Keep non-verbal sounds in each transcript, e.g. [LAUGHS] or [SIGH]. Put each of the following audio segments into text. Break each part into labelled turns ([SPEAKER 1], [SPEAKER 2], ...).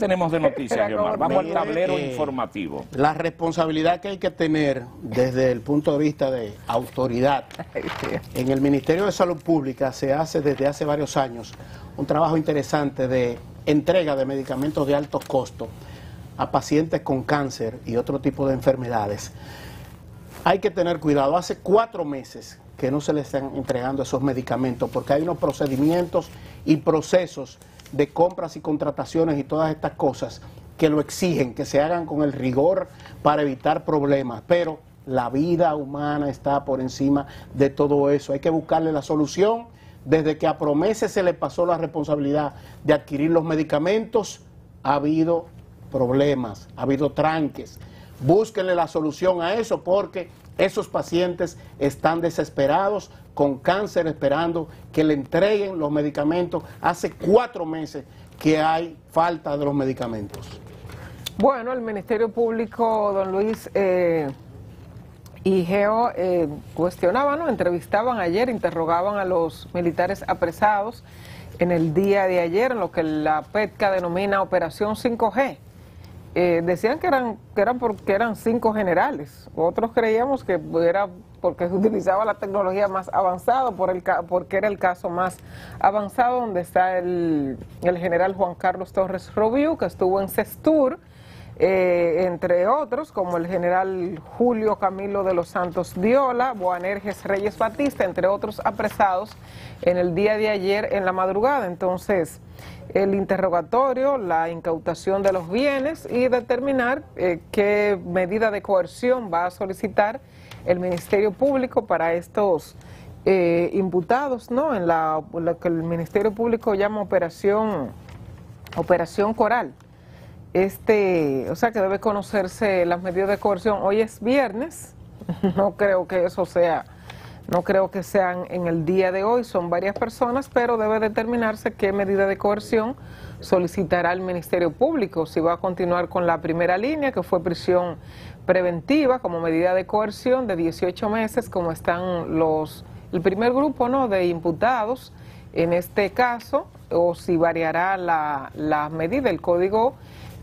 [SPEAKER 1] tenemos de noticias, Guiomar? Vamos al tablero
[SPEAKER 2] eh,
[SPEAKER 1] informativo.
[SPEAKER 2] La responsabilidad que hay que tener desde el punto de vista de autoridad en el Ministerio de Salud Pública se hace desde hace varios años un trabajo interesante de entrega de medicamentos de altos costos a pacientes con cáncer y otro tipo de enfermedades. Hay que tener cuidado. Hace cuatro meses que no se le están entregando esos medicamentos porque hay unos procedimientos y procesos de compras y contrataciones y todas estas cosas que lo exigen, que se hagan con el rigor para evitar problemas. Pero la vida humana está por encima de todo eso. Hay que buscarle la solución. Desde que a Promese se le pasó la responsabilidad de adquirir los medicamentos, ha habido problemas, ha habido tranques. Búsquenle la solución a eso porque esos pacientes están desesperados, con cáncer, esperando que le entreguen los medicamentos. Hace cuatro meses que hay falta de los medicamentos.
[SPEAKER 3] Bueno, el Ministerio Público, don Luis eh, y Geo, eh, cuestionaban, ¿no? entrevistaban ayer, interrogaban a los militares apresados en el día de ayer, en lo que la PETCA denomina Operación 5G. Eh, decían que eran, que eran porque eran cinco generales, otros creíamos que era porque se utilizaba la tecnología más avanzada, por el, porque era el caso más avanzado, donde está el, el general Juan Carlos Torres Robiu, que estuvo en Cestur, eh, entre otros, como el general Julio Camilo de los Santos Diola, Boanerges Reyes Batista, entre otros apresados en el día de ayer en la madrugada. Entonces, el interrogatorio, la incautación de los bienes y determinar eh, qué medida de coerción va a solicitar el Ministerio Público para estos eh, imputados, ¿no? En la, lo que el Ministerio Público llama operación, operación coral. Este, o sea que debe conocerse las medidas de coerción. Hoy es viernes, no [LAUGHS] creo que eso sea, no creo que sean en el día de hoy, son varias personas, pero debe determinarse qué medida de coerción solicitará el Ministerio Público, si va a continuar con la primera línea, que fue prisión preventiva como medida de coerción de 18 meses, como están los, el primer grupo ¿no? de imputados en este caso, o si variará la, la medida, el código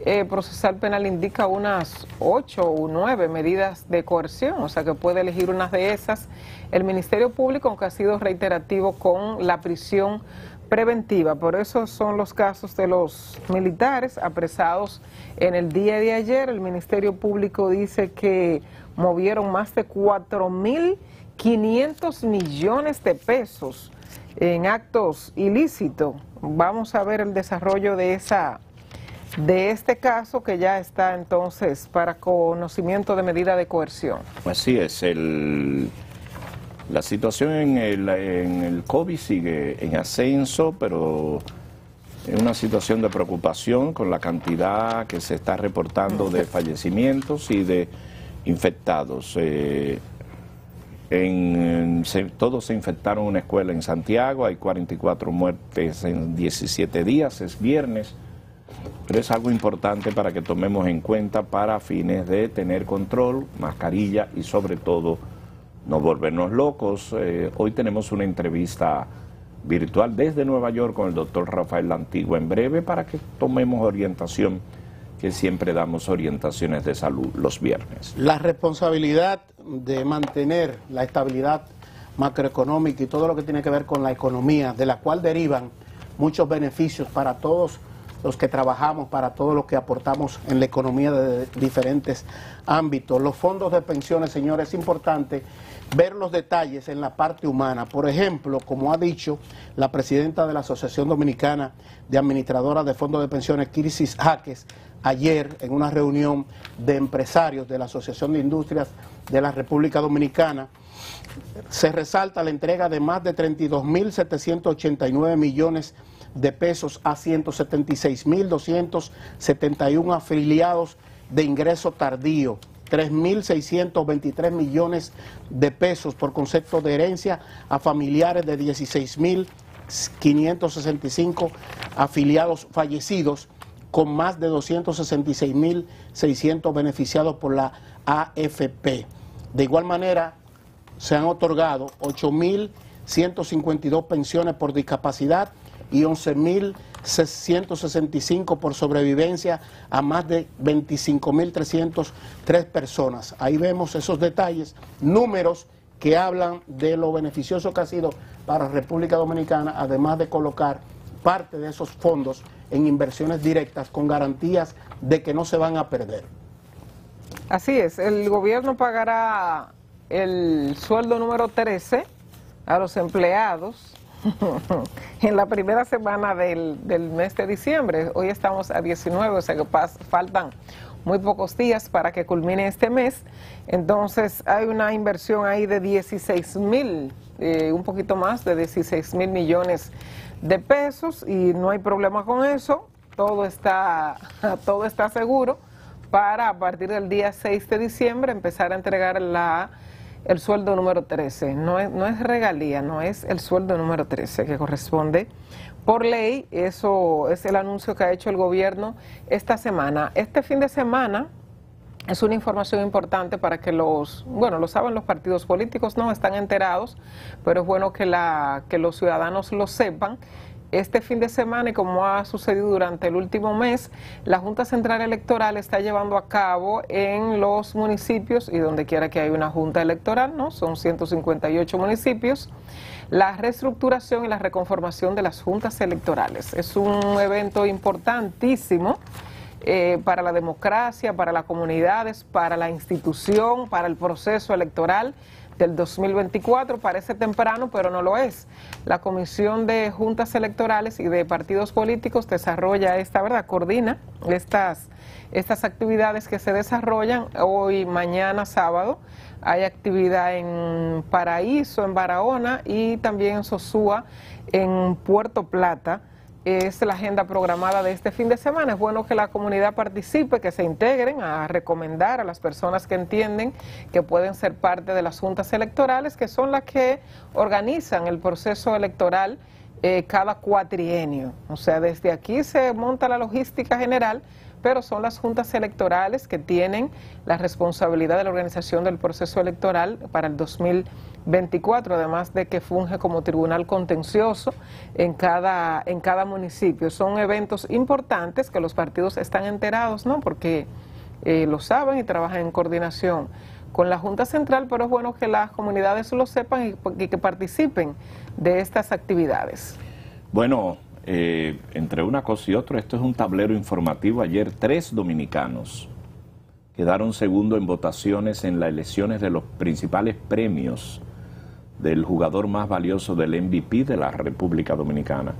[SPEAKER 3] eh, procesal penal indica unas ocho o nueve medidas de coerción, o sea que puede elegir unas de esas el Ministerio Público, aunque ha sido reiterativo con la prisión preventiva. Por eso son los casos de los militares apresados en el día de ayer. El Ministerio Público dice que movieron más de 4.500 millones de pesos en actos ilícitos. Vamos a ver el desarrollo de esa de este caso que ya está entonces para conocimiento de medida de coerción.
[SPEAKER 1] Así es, el, la situación en el, en el COVID sigue en ascenso, pero es una situación de preocupación con la cantidad que se está reportando de fallecimientos y de infectados. Eh, en- se- todos se infectaron en una escuela en Santiago, hay 44 muertes en 17 días, es viernes, pero es algo importante para que tomemos en cuenta para fines de tener control, mascarilla y sobre todo no volvernos locos. Eh, hoy tenemos una entrevista virtual desde Nueva York con el doctor Rafael Lantigua en breve para que tomemos orientación, que siempre damos orientaciones de salud los viernes.
[SPEAKER 2] La responsabilidad de mantener la estabilidad macroeconómica y todo lo que tiene que ver con la economía, de la cual derivan muchos beneficios para todos los que trabajamos, para todos los que aportamos en la economía de diferentes ámbitos. Los fondos de pensiones, señores, es importante ver los detalles en la parte humana. Por ejemplo, como ha dicho la presidenta de la Asociación Dominicana de Administradoras de Fondos de Pensiones, Crisis Jaques, ayer en una reunión de empresarios de la Asociación de Industrias de la República Dominicana, se resalta la entrega de más de 32.789 millones de pesos a 176.271 afiliados de ingreso tardío, 3.623 millones de pesos por concepto de herencia a familiares de 16.565 afiliados fallecidos, con más de 266.600 beneficiados por la AFP. De igual manera, se han otorgado 8.152 pensiones por discapacidad y 165 por sobrevivencia a más de 25.303 personas. Ahí vemos esos detalles, números que hablan de lo beneficioso que ha sido para República Dominicana, además de colocar parte de esos fondos en inversiones directas con garantías de que no se van a perder.
[SPEAKER 3] Así es, el gobierno pagará el sueldo número 13 a los empleados [LAUGHS] en la primera semana del, mes de diciembre. Hoy estamos a 19, o sea que faltan muy pocos días para que culmine este mes. Entonces hay una inversión ahí de 16 mil, eh, un poquito más de 16 mil millones de pesos y no hay problema con eso. Todo está, [LAUGHS] todo está seguro para a partir del día 6 de diciembre empezar a entregar la el sueldo número 13. No es, no es regalía, no es el sueldo número 13 que corresponde por ley. Eso es el anuncio que ha hecho el gobierno esta semana. Este fin de semana es una información importante para que los, bueno, lo saben los partidos políticos, no están enterados, pero es bueno que, la, que los ciudadanos lo sepan este fin de semana y como ha sucedido durante el último mes, la Junta Central Electoral está llevando a cabo en los municipios y donde quiera que haya una Junta Electoral, ¿no? Son 158 municipios, la reestructuración y la reconformación de las juntas electorales. Es un evento importantísimo. Eh, para la democracia, para las comunidades, para la institución, para el proceso electoral del 2024. Parece temprano, pero no lo es. La Comisión de Juntas Electorales y de Partidos Políticos desarrolla esta, ¿verdad? Coordina estas, estas actividades que se desarrollan hoy, mañana, sábado. Hay actividad en Paraíso, en Barahona y también en Sosúa, en Puerto Plata es la agenda programada de este fin de semana. Es bueno que la comunidad participe, que se integren a recomendar a las personas que entienden que pueden ser parte de las juntas electorales, que son las que organizan el proceso electoral eh, cada cuatrienio. O sea, desde aquí se monta la logística general pero son las juntas electorales que tienen la responsabilidad de la organización del proceso electoral para el 2024, además de que funge como tribunal contencioso en cada, en cada municipio. Son eventos importantes que los partidos están enterados, ¿no? Porque eh, lo saben y trabajan en coordinación con la Junta Central, pero es bueno que las comunidades lo sepan y que participen de estas actividades.
[SPEAKER 1] Bueno, eh, entre una cosa y otra, esto es un tablero informativo. Ayer tres dominicanos quedaron segundo en votaciones en las elecciones de los principales premios del jugador más valioso del MVP de la República Dominicana.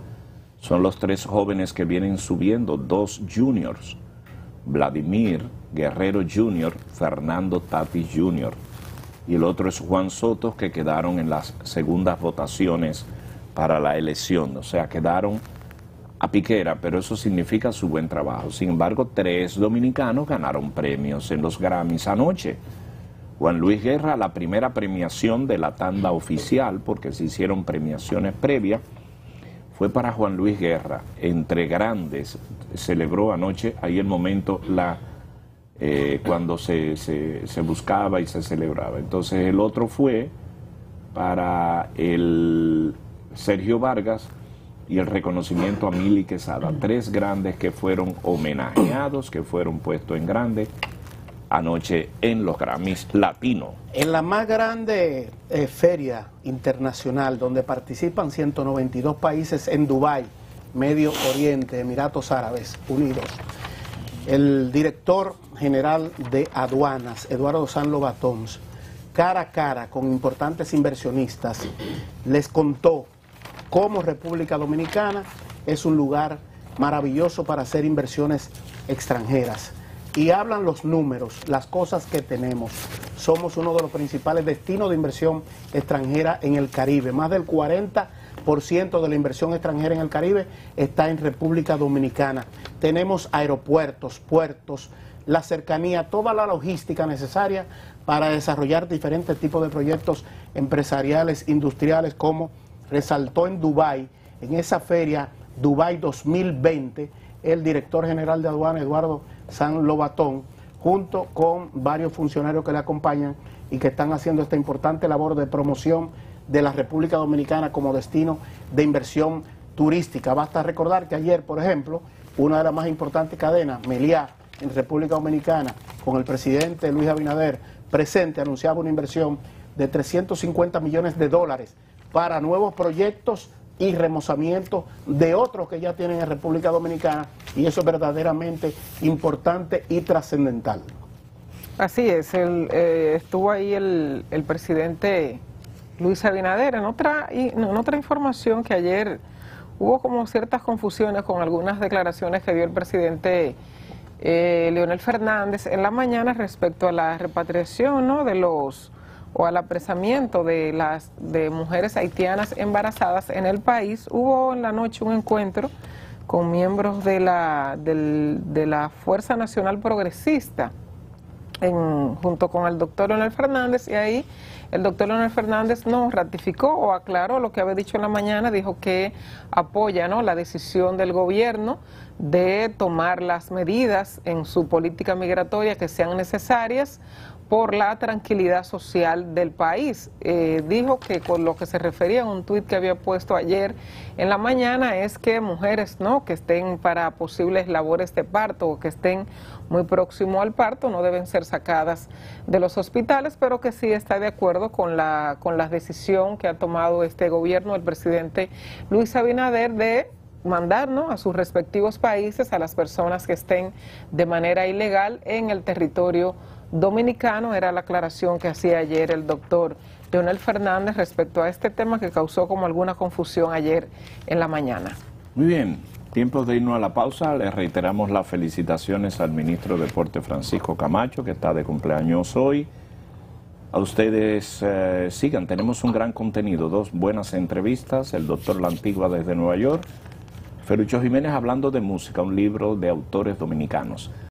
[SPEAKER 1] Son los tres jóvenes que vienen subiendo, dos juniors, Vladimir Guerrero Jr., Fernando Tati Jr. Y el otro es Juan Soto, que quedaron en las segundas votaciones para la elección. O sea, quedaron a piquera, pero eso significa su buen trabajo. Sin embargo, tres dominicanos ganaron premios en los Grammys anoche. Juan Luis Guerra, la primera premiación de la tanda oficial, porque se hicieron premiaciones previas, fue para Juan Luis Guerra. Entre grandes, celebró anoche, ahí el momento la, eh, cuando se, se buscaba y se celebraba. Entonces el otro fue para el Sergio Vargas, y el reconocimiento a Mili Quesada. Tres grandes que fueron homenajeados, que fueron puestos en grande anoche en los Grammys Latino.
[SPEAKER 2] En la más grande eh, feria internacional donde participan 192 países en Dubái, Medio Oriente, Emiratos Árabes Unidos, el director general de aduanas, Eduardo San Lobatons, cara a cara con importantes inversionistas, les contó como República Dominicana es un lugar maravilloso para hacer inversiones extranjeras. Y hablan los números, las cosas que tenemos. Somos uno de los principales destinos de inversión extranjera en el Caribe. Más del 40% de la inversión extranjera en el Caribe está en República Dominicana. Tenemos aeropuertos, puertos, la cercanía, toda la logística necesaria para desarrollar diferentes tipos de proyectos empresariales, industriales, como resaltó en Dubái, en esa feria Dubái 2020, el director general de aduana Eduardo San Lobatón, junto con varios funcionarios que le acompañan y que están haciendo esta importante labor de promoción de la República Dominicana como destino de inversión turística. Basta recordar que ayer, por ejemplo, una de las más importantes cadenas, Meliá, en República Dominicana, con el presidente Luis Abinader presente, anunciaba una inversión de 350 millones de dólares para nuevos proyectos y remozamiento de otros que ya tienen en República Dominicana y eso es verdaderamente importante y trascendental.
[SPEAKER 3] Así es, eh, estuvo ahí el, presidente Luis Abinader. En otra, en otra información que ayer hubo como ciertas confusiones con algunas declaraciones que dio el presidente eh, Leonel Fernández en la mañana respecto a la repatriación ¿no? de los o al apresamiento de las de mujeres haitianas embarazadas en el país. Hubo en la noche un encuentro con miembros de la, de la Fuerza Nacional Progresista junto con el doctor Leonel Fernández y ahí el doctor Leonel Fernández nos ratificó o aclaró lo que había dicho en la mañana, dijo que apoya ¿no? la decisión del gobierno de tomar las medidas en su política migratoria que sean necesarias por la tranquilidad social del país. Eh, dijo que con lo que se refería a un tuit que había puesto ayer en la mañana es que mujeres no que estén para posibles labores de parto o que estén muy próximo al parto no deben ser sacadas de los hospitales, pero que sí está de acuerdo con la con la decisión que ha tomado este gobierno, el presidente Luis Abinader de mandar a sus respectivos países a las personas que estén de manera ilegal en el territorio dominicano. Era la aclaración que hacía ayer el doctor Leonel Fernández respecto a este tema que causó como alguna confusión ayer en la mañana.
[SPEAKER 1] Muy bien, tiempo de irnos a la pausa. Le reiteramos las felicitaciones al ministro de Deporte Francisco Camacho, que está de cumpleaños hoy. A ustedes eh, sigan, tenemos un gran contenido, dos buenas entrevistas, el doctor La Antigua desde Nueva York, Ferucho Jiménez hablando de música, un libro de autores dominicanos.